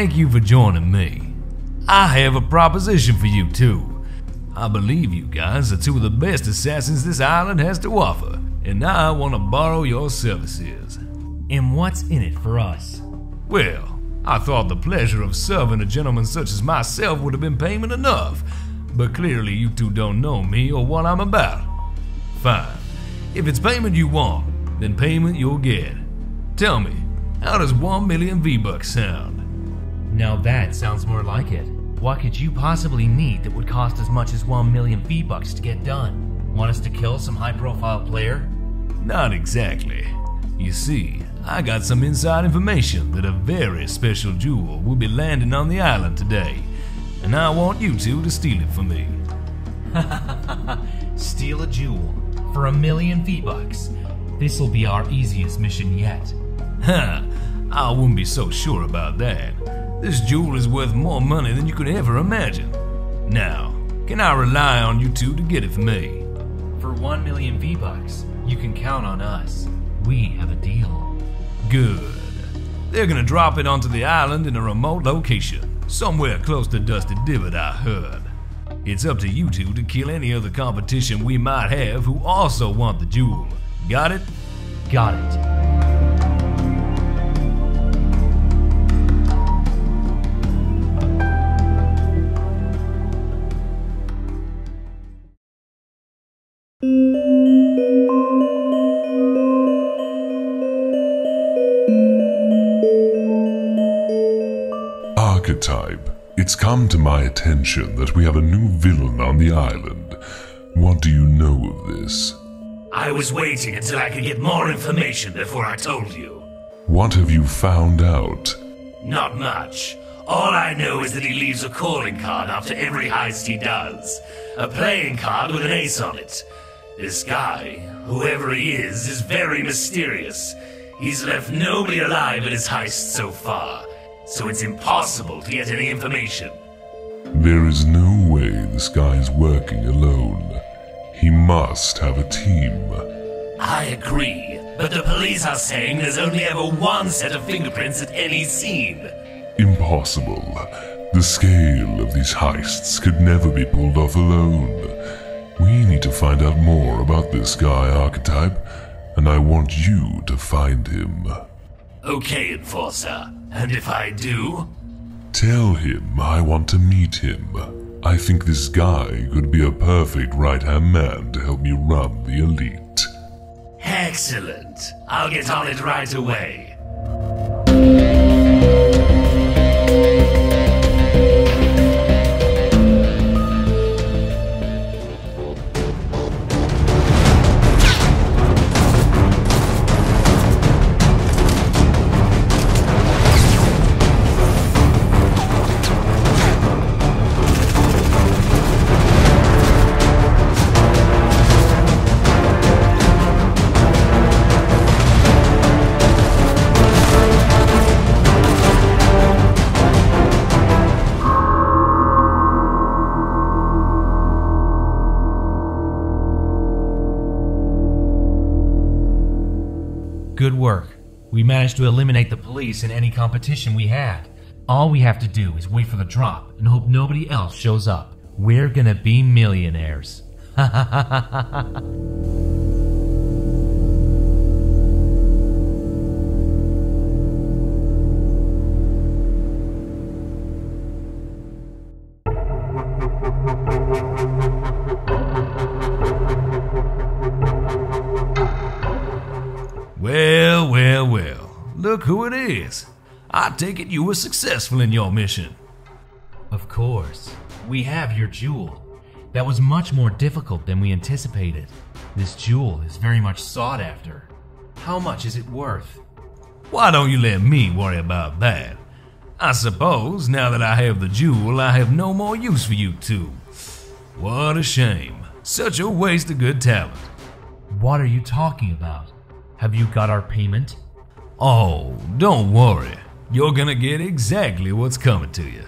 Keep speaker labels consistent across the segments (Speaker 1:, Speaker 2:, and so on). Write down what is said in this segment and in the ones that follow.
Speaker 1: Thank you for joining me. I have a proposition for you, too. I believe you guys are two of the best assassins this island has to offer, and I want to borrow your services.
Speaker 2: And what's in it for us?
Speaker 1: Well, I thought the pleasure of serving a gentleman such as myself would have been payment enough, but clearly you two don't know me or what I'm about. Fine. If it's payment you want, then payment you'll get. Tell me, how does 1 million V-Bucks sound?
Speaker 2: Now that sounds more like it. What could you possibly need that would cost as much as 1 million V-Bucks to get done? Want us to kill some high profile player?
Speaker 1: Not exactly. You see, I got some inside information that a very special jewel will be landing on the island today, and I want you two to steal it for me.
Speaker 2: Steal a jewel for a million V-Bucks. This'll be our easiest mission yet.
Speaker 1: Ha! I wouldn't be so sure about that. This jewel is worth more money than you could ever imagine. Now, can I rely on you two to get it for me?
Speaker 2: For 1 million V-Bucks, you can count on us. We have a deal.
Speaker 1: Good. They're gonna drop it onto the island in a remote location, somewhere close to Dusty Divot, I heard. It's up to you two to kill any other competition we might have who also want the jewel. Got it?
Speaker 2: Got it.
Speaker 3: It's come to my attention that we have a new villain on the island. What do you know of this?
Speaker 4: I was waiting until I could get more information before I told you.
Speaker 3: What have you found out?
Speaker 4: Not much. All I know is that he leaves a calling card after every heist he does. A playing card with an ace on it. This guy, whoever he is, is very mysterious. He's left nobody alive at his heist so far, so it's impossible to get any information.
Speaker 3: There is no way this guy is working alone. He must have a team.
Speaker 4: I agree, but the police are saying there's only ever one set of fingerprints at any scene.
Speaker 3: Impossible. The scale of these heists could never be pulled off alone. We need to find out more about this guy, Archetype, and I want you to find him.
Speaker 4: Okay, Enforcer. And if I do?
Speaker 3: Tell him I want to meet him. I think this guy could be a perfect right hand man to help me run the elite.
Speaker 4: Excellent. I'll get on it right away.
Speaker 2: We managed to eliminate the police in any competition we had. All we have to do is wait for the drop and hope nobody else shows up. We're gonna be millionaires.
Speaker 1: Well, well, well. Look who it is. I take it you were successful in your mission.
Speaker 2: Of course. We have your jewel. That was much more difficult than we anticipated. This jewel is very much sought after. How much is it worth?
Speaker 1: Why don't you let me worry about that? I suppose now that I have the jewel, I have no more use for you two. What a shame. Such a waste of good talent.
Speaker 2: What are you talking about? Have you got our payment?
Speaker 1: Oh, don't worry. You're gonna get exactly what's coming to you.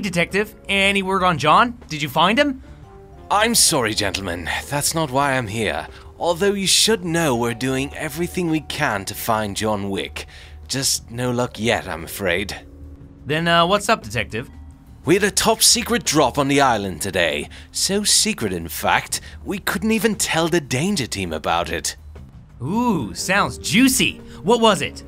Speaker 2: Detective. Any word on John? Did you find him?
Speaker 5: I'm sorry, gentlemen. That's not why I'm here. Although you should know we're doing everything we can to find John Wick. Just no luck yet, I'm afraid.
Speaker 2: Then, uh, what's up, Detective?
Speaker 5: We had a top secret drop on the island today. So secret, in fact, we couldn't even tell the danger team about it.
Speaker 2: Ooh, sounds juicy. What was it?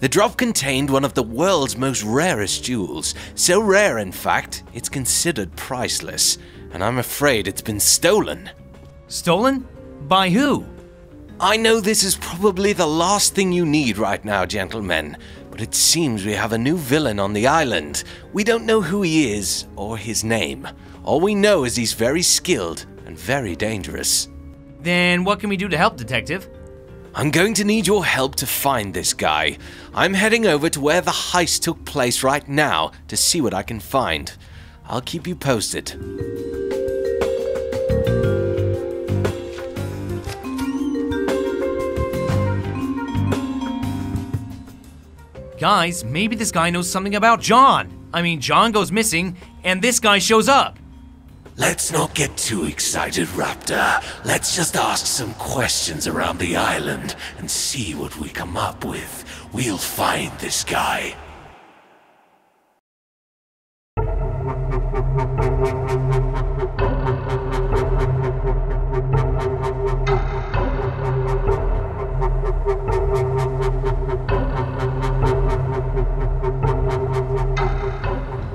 Speaker 5: The drop contained one of the world's most rarest jewels. So rare, in fact, it's considered priceless. And I'm afraid it's been stolen.
Speaker 2: Stolen? By who?
Speaker 5: I know this is probably the last thing you need right now, gentlemen, but it seems we have a new villain on the island. We don't know who he is or his name. All we know is he's very skilled and very dangerous.
Speaker 2: Then what can we do to help, Detective?
Speaker 5: I'm going to need your help to find this guy. I'm heading over to where the heist took place right now to see what I can find. I'll keep you posted.
Speaker 2: Guys, maybe this guy knows something about John. I mean, John goes missing, and this guy shows up.
Speaker 4: Let's not get too excited, Raptor. Let's just ask some questions around the island and see what we come up with. We'll find this guy.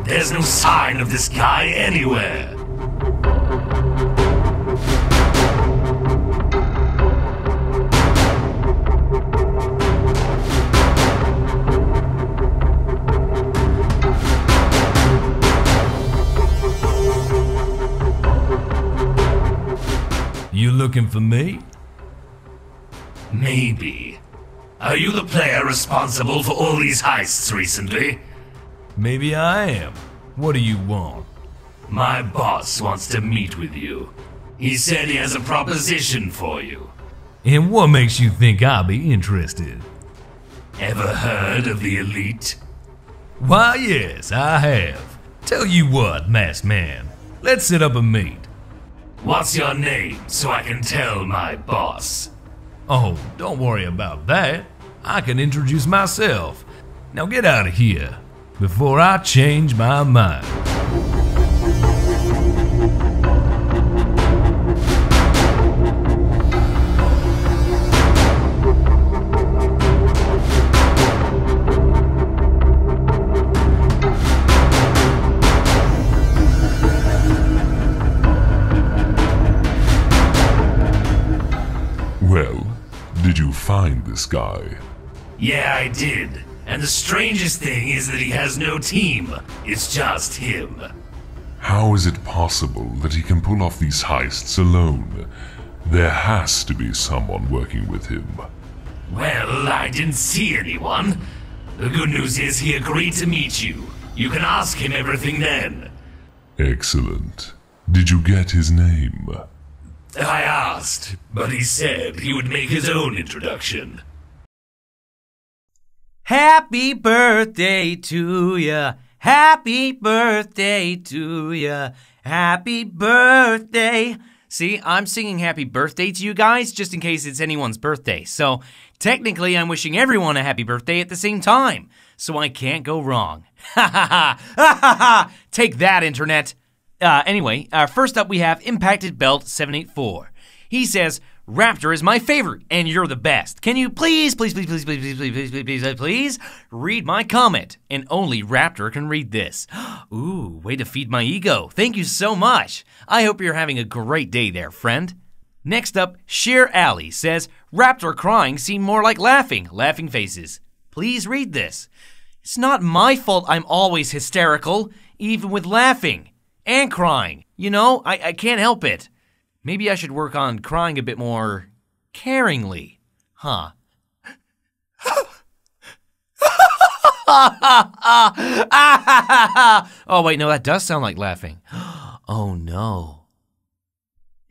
Speaker 4: There's no sign of this guy anywhere.
Speaker 1: Looking for me?
Speaker 4: Maybe. Are you the player responsible for all these heists recently?
Speaker 1: Maybe I am. What do you want?
Speaker 4: My boss wants to meet with you. He said he has a proposition for you.
Speaker 1: And what makes you think I'll be interested?
Speaker 4: Ever heard of the Elite?
Speaker 1: Why, yes, I have. Tell you what, masked man. Let's set up a meet.
Speaker 4: What's your name so I can tell my boss?
Speaker 1: Oh, don't worry about that. I can introduce myself. Now get out of here before I change my mind.
Speaker 3: Guy?
Speaker 4: Yeah, I did. And the strangest thing is that he has no team. It's just him.
Speaker 3: How is it possible that he can pull off these heists alone? There has to be someone working with him.
Speaker 4: Well, I didn't see anyone. The good news is he agreed to meet you. You can ask him everything then.
Speaker 3: Excellent. Did you get his name?
Speaker 4: I asked, but he said he would make his own introduction.
Speaker 2: Happy birthday to ya. Happy birthday to ya. Happy birthday. See, I'm singing happy birthday to you guys just in case it's anyone's birthday. So, technically, I'm wishing everyone a happy birthday at the same time. So I can't go wrong. Ha ha ha! Ha ha ha! Take that, internet! Uh, anyway, uh, first up we have Impacted Belt 784. He says, Raptor is my favorite, and you're the best. Can you please, please, please, please, please, please, please, please, please, please, read my comment? And only Raptor can read this. Ooh, way to feed my ego. Thank you so much. I hope you're having a great day there, friend. Next up, Sheer Alley says, Raptor crying seemed more like laughing, laughing faces. Please read this. It's not my fault I'm always hysterical, even with laughing and crying. You know, I, I can't help it. Maybe I should work on crying a bit more caringly. Huh. oh, wait, no, that does sound like laughing. Oh, no.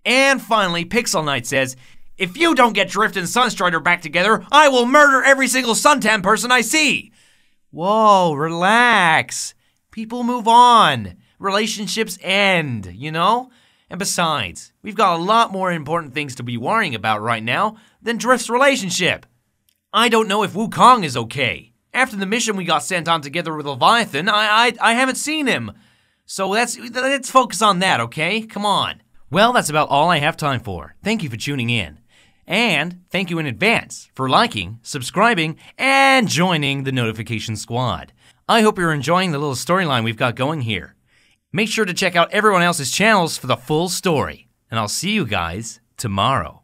Speaker 2: And finally, Pixel Knight says, If you don't get Drift and Sunstrider back together, I will murder every single suntan person I see. Whoa, relax. People move on. Relationships end, you know? And besides, we've got a lot more important things to be worrying about right now than Drift's relationship. I don't know if Wukong is okay. After the mission we got sent on together with Leviathan, I, I, I haven't seen him. So let's, let's focus on that, okay? Come on. Well, that's about all I have time for. Thank you for tuning in. And thank you in advance for liking, subscribing, and joining the notification squad. I hope you're enjoying the little storyline we've got going here. Make sure to check out everyone else's channels for the full story, and I'll see you guys tomorrow.